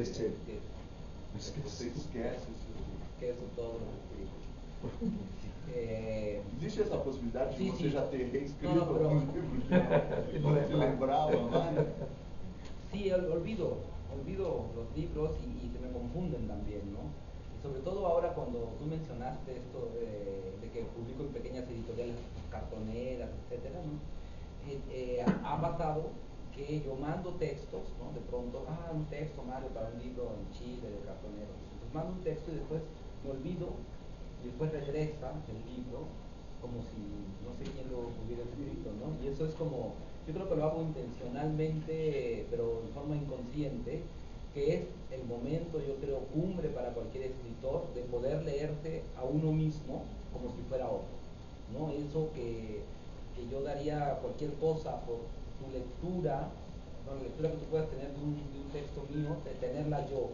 este, es que você esquece Esqueço todo é... Existe essa possibilidade de você sim. já ter reescrito não, não, alguns livros e se lembrava mais? Sí, olvido, olvido los libros y, y, se me confunden también, ¿no? Y sobre todo ahora cuando tú mencionaste esto de, de que publico en pequeñas editoriales cartoneras, etcétera, ¿no? Eh, eh, ha pasado que yo mando textos, ¿no? De pronto, ah, un texto, Mario, para un libro en Chile de cartoneros. Entonces mando un texto y después me olvido y después regresa el libro como si no sé quién lo hubiera escrito, ¿no? Y eso es como, yo creo que lo hago intencionalmente, pero de forma inconsciente, que es el momento, yo creo, cumbre para cualquier escritor de poder leerse a uno mismo como si fuera otro, ¿no? Eso que, que yo daría cualquier cosa por tu lectura, ¿no? la lectura que tú puedas tener de un, de un texto mío, de tenerla yo,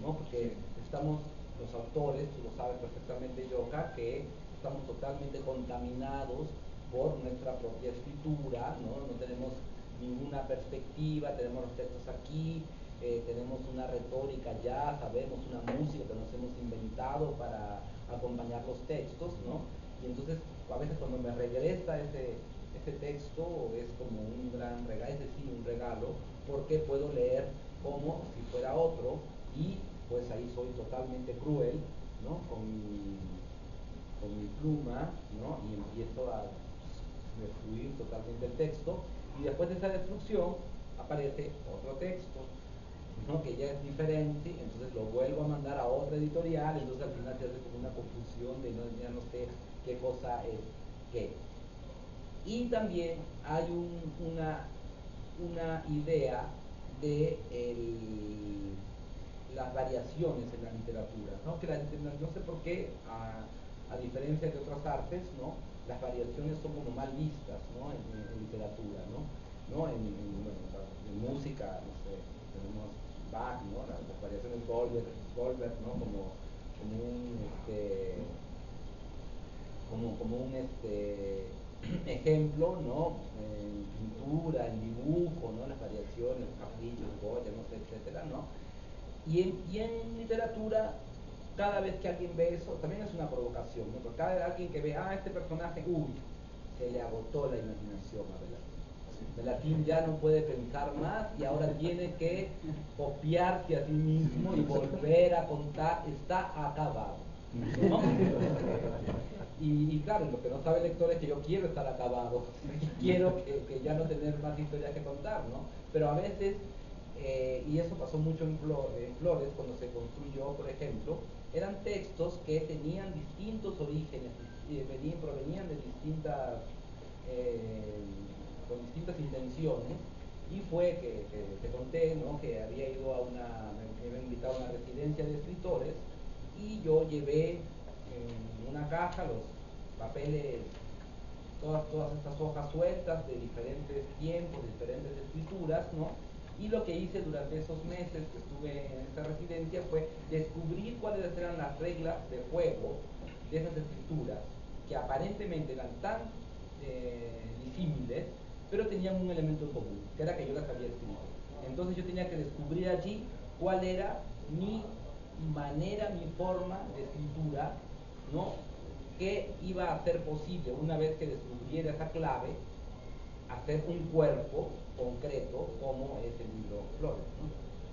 ¿no? Porque estamos los autores, tú lo sabes perfectamente, Yoka, que estamos totalmente contaminados por nuestra propia escritura, ¿no? No tenemos ninguna perspectiva, tenemos los textos aquí, eh, tenemos una retórica ya, sabemos una música que nos hemos inventado para acompañar los textos, ¿no? Y entonces a veces cuando me regresa ese, ese texto es como un gran regalo, es decir, un regalo, porque puedo leer como si fuera otro y pues ahí soy totalmente cruel, ¿no? Con mi, con mi pluma, ¿no? Y empiezo a destruir totalmente el texto y después de esa destrucción aparece otro texto, ¿no? que ya es diferente, entonces lo vuelvo a mandar a otra editorial, entonces al final se hace como una confusión de no, ya no sé qué cosa es qué. Y también hay un, una, una idea de las variaciones en la literatura, ¿no? Que no sé por qué, a, diferencia de otras artes, ¿no? Las variaciones son como mal vistas, ¿no? En, literatura, ¿no? ¿no? En, música, no sé, tenemos Bach, ¿no? Las, las variaciones Goldberg, Goldberg, ¿no? Como, como un, este, como, como un, este, ejemplo, ¿no? En pintura, en dibujo, ¿no? Las variaciones, caprichos, Goya, no sé, etcétera, ¿no? Y en, y en, literatura, cada vez que alguien ve eso, también es una provocación, ¿no? Porque cada vez alguien que ve, ah, este personaje, uy, se le agotó la imaginación a Belatín. Belatín ya no puede pensar más y ahora tiene que copiarse a sí mismo y volver a contar, está acabado. ¿no? Y, y, claro, lo que no sabe el lector es que yo quiero estar acabado, quiero que, que, ya no tener más historias que contar, ¿no? Pero a veces eh, y eso pasó mucho en, en, Flores cuando se construyó, por ejemplo, eran textos que tenían distintos orígenes, eh, venían, provenían de distintas, eh, con distintas intenciones, y fue que, que, te conté ¿no? que había ido a una, me había invitado a una residencia de escritores, y yo llevé en una caja los papeles, todas, todas estas hojas sueltas de diferentes tiempos, de diferentes escrituras, ¿no? Y lo que hice durante esos meses que estuve en esta residencia fue descubrir cuáles eran las reglas de juego de esas escrituras, que aparentemente eran tan eh, disímiles, pero tenían un elemento en común, que era que yo las había escrito. Entonces yo tenía que descubrir allí cuál era mi manera, mi forma de escritura, ¿no? que iba a ser posible una vez que descubriera esa clave, hacer un cuerpo concreto como es el libro Flores.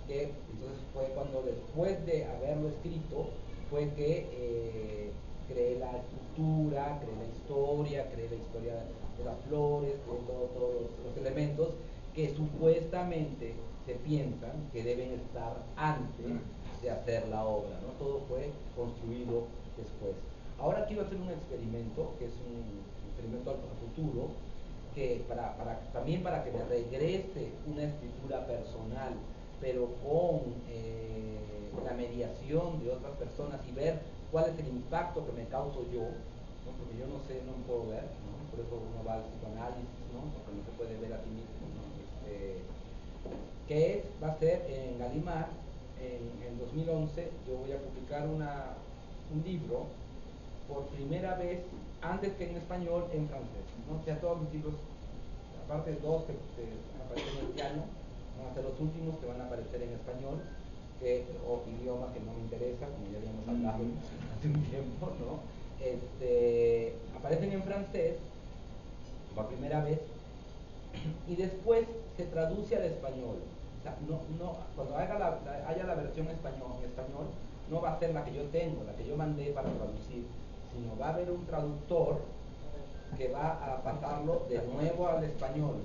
Que entonces fue cuando después de haberlo escrito fue que eh, creé la estructura, creé la historia, creé la historia de las flores, creé todos todo los, los elementos que supuestamente se piensan que deben estar antes de hacer la obra. ¿no? Todo fue construido después. Ahora quiero hacer un experimento, que es un experimento al futuro, que para, también para que me regrese una escritura personal, pero con eh, la mediación de otras personas y ver cuál es el impacto que me causo yo, porque yo no sé, no puedo ver, por eso uno va al psicoanálisis, ¿no? porque no se puede ver a sí mismo. ¿no? Este, que es, va a ser en Galimar, en, en 2011, yo voy a publicar una, un libro por primera vez antes que en español, en francés. ¿no? O sea, todos mis libros, aparte de dos que, que aparecen en el piano, van a ser los últimos que van a aparecer en español. que, o idioma que no me interesa, como ya habíamos hablado hace un tiempo, ¿no? Este, aparecen en francés por primera vez y después se traduce al español. O sea, no, no, cuando haya la, haya la versión español, en español, no va a ser la que yo tengo, la que yo mandé para traducir, sino va a haber un traductor que va a pasarlo de nuevo al español.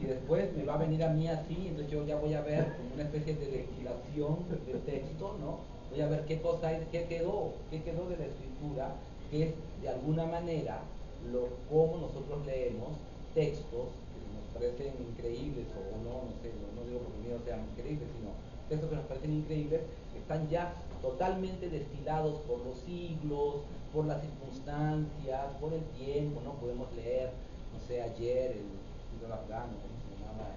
Y después me va a venir a mí así, entonces yo ya voy a ver como una especie de destilación del texto, ¿no? Voy a ver qué cosa es, qué quedó, qué quedó de la escritura, que es de alguna manera lo, cómo nosotros leemos textos que nos parecen increíbles o no, no sé, no, digo porque míos sean increíbles, sino textos que nos parecen increíbles, están ya totalmente destilados por los siglos, por las circunstancias, por el tiempo, ¿no? Podemos leer, no sé, ayer el escritor afgano, ¿cómo se llamaba?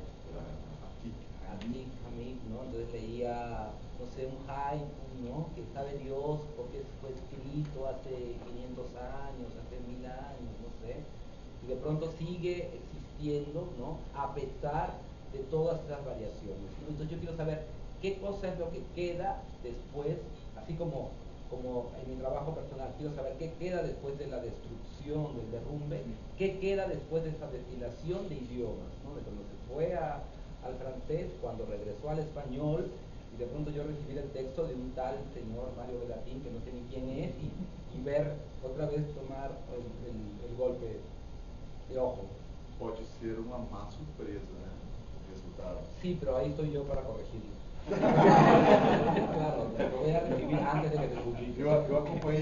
Atik Hamid, ¿no? Entonces leía, no sé, un haiku, ¿no? Que sabe Dios porque fue escrito hace 500 años, hace mil años, no sé. Y de pronto sigue existiendo, ¿no? A pesar de todas esas variaciones. Entonces yo quiero saber qué cosa es lo que queda después, así como como en mi trabajo personal, quiero saber qué queda después de la destrucción, del derrumbe, qué queda después de esa destilación de idiomas, ¿no? de cuando se fue al francés, cuando regresó al español, y de pronto yo recibí el texto de un tal señor Mario Velatín, que no sé ni quién es, y, ver otra vez tomar el, golpe de ojo. Puede ser una más sorpresa, ¿eh? Resultado. Sí, pero ahí estoy yo para corregirlo. claro, lo voy a recibir antes de que te publique. Yo, yo acompañé